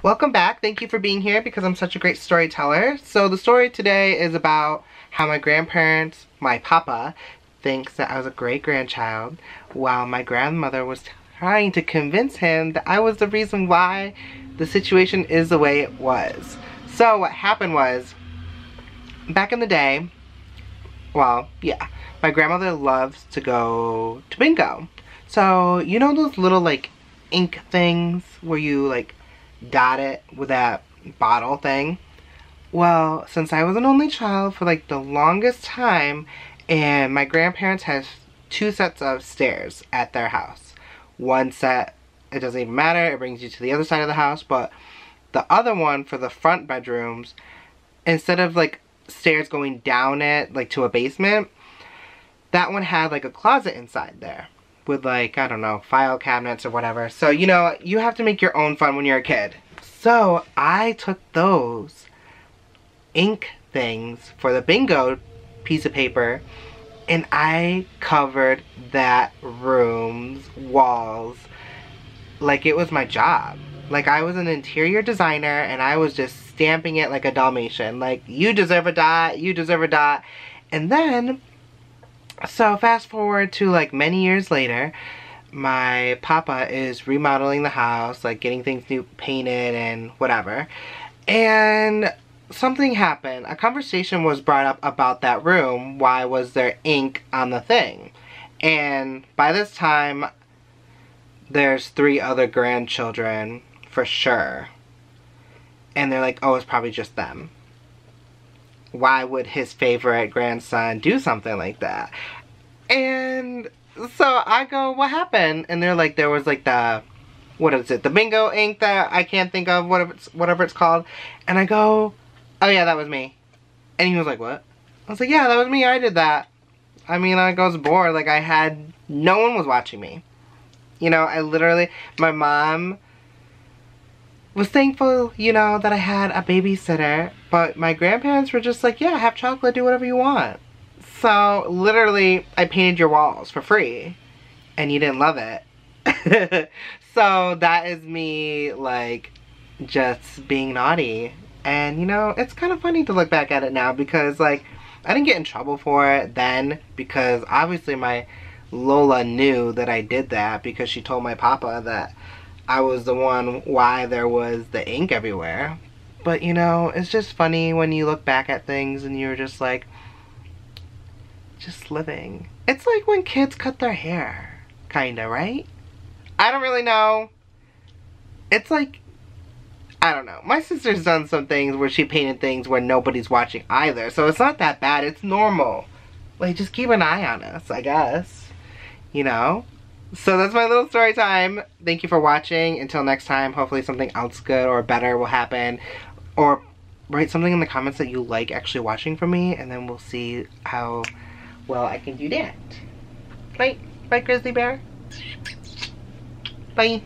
Welcome back. Thank you for being here because I'm such a great storyteller. So the story today is about how my grandparents, my papa, thinks that I was a great grandchild while my grandmother was trying to convince him that I was the reason why the situation is the way it was. So what happened was, back in the day, well, yeah, my grandmother loves to go to bingo. So, you know those little like ink things where you like dot it with that bottle thing? Well, since I was an only child for like the longest time and my grandparents had two sets of stairs at their house. One set, it doesn't even matter, it brings you to the other side of the house, but the other one for the front bedrooms, instead of like stairs going down it, like to a basement, that one had like a closet inside there with like, I don't know, file cabinets or whatever. So, you know, you have to make your own fun when you're a kid. So, I took those ink things for the bingo piece of paper and I covered that room's walls like it was my job. Like I was an interior designer and I was just stamping it like a Dalmatian. Like you deserve a dot, you deserve a dot. And then, so fast forward to like many years later, my papa is remodeling the house, like getting things new painted and whatever. And something happened. A conversation was brought up about that room. Why was there ink on the thing? And by this time, there's three other grandchildren for sure. And they're like, oh, it's probably just them. Why would his favorite grandson do something like that? And so I go, what happened? And they're like, there was like the, what is it? The bingo ink that I can't think of, whatever it's, whatever it's called. And I go, oh yeah, that was me. And he was like, what? I was like, yeah, that was me. I did that. I mean, I was bored. Like, I had, no one was watching me. You know, I literally, my mom was thankful, you know, that I had a babysitter. But my grandparents were just like, yeah, have chocolate, do whatever you want. So, literally, I painted your walls for free. And you didn't love it. so, that is me, like, just being naughty and, you know, it's kind of funny to look back at it now because, like, I didn't get in trouble for it then because obviously my Lola knew that I did that because she told my papa that I was the one why there was the ink everywhere. But, you know, it's just funny when you look back at things and you're just like, just living. It's like when kids cut their hair, kinda, right? I don't really know. It's like I don't know. My sister's done some things where she painted things where nobody's watching either. So it's not that bad. It's normal. Like, just keep an eye on us, I guess. You know? So that's my little story time. Thank you for watching. Until next time, hopefully something else good or better will happen. Or write something in the comments that you like actually watching from me. And then we'll see how well I can do that. Bye. Bye, Grizzly Bear. Bye.